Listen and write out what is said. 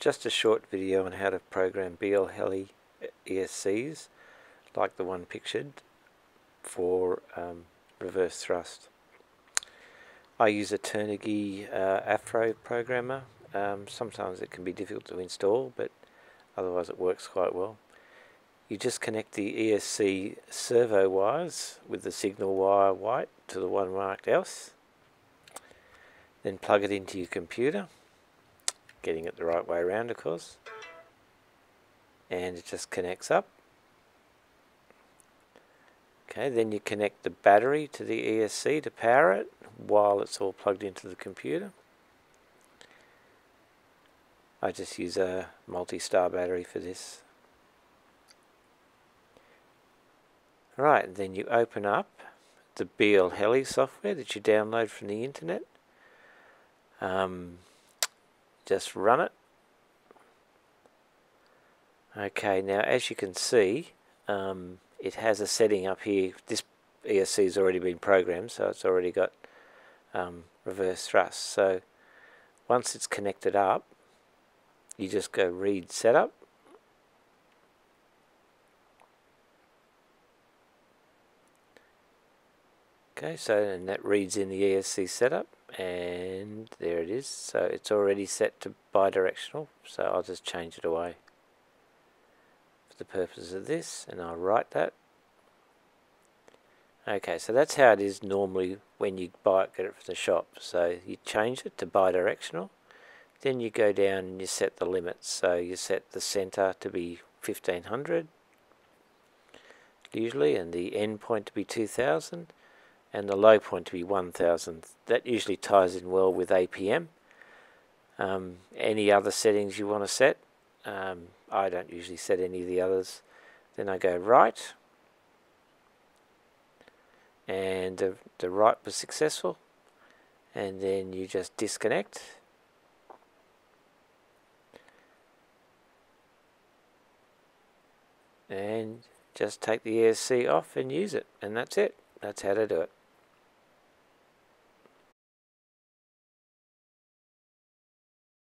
just a short video on how to program BLHeli ESCs like the one pictured for um, reverse thrust. I use a Turnigy uh, Afro programmer. Um, sometimes it can be difficult to install but otherwise it works quite well. You just connect the ESC servo wires with the signal wire white to the one marked else then plug it into your computer getting it the right way around of course. And it just connects up. Okay then you connect the battery to the ESC to power it while it's all plugged into the computer. I just use a MultiStar battery for this. Right then you open up the BLHeli software that you download from the internet. Um, just run it. Okay now as you can see um, it has a setting up here. This ESC has already been programmed so it's already got um, reverse thrust. So once it's connected up you just go read setup. Okay so and that reads in the ESC setup and there it is. So it's already set to bidirectional. So I'll just change it away for the purpose of this and I'll write that. Okay so that's how it is normally when you buy it get it from the shop. So you change it to bidirectional. Then you go down and you set the limits. So you set the center to be 1500 usually and the end point to be 2000 and the low point to be 1000. That usually ties in well with APM. Um, any other settings you want to set, um, I don't usually set any of the others. Then I go write, and the, the write was successful, and then you just disconnect. And just take the ESC off and use it, and that's it. That's how to do it.